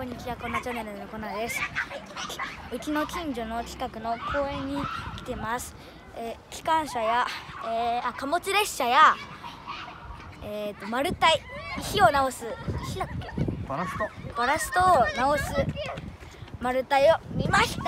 こんにちは。こんなチャンネルのコナです。うちの近所の近くの公園に来てます、えー機関車や、えーあ貨物列車やえー、と丸太火を直す。火だっけ？バラスト。バラストを直す丸太を見ました。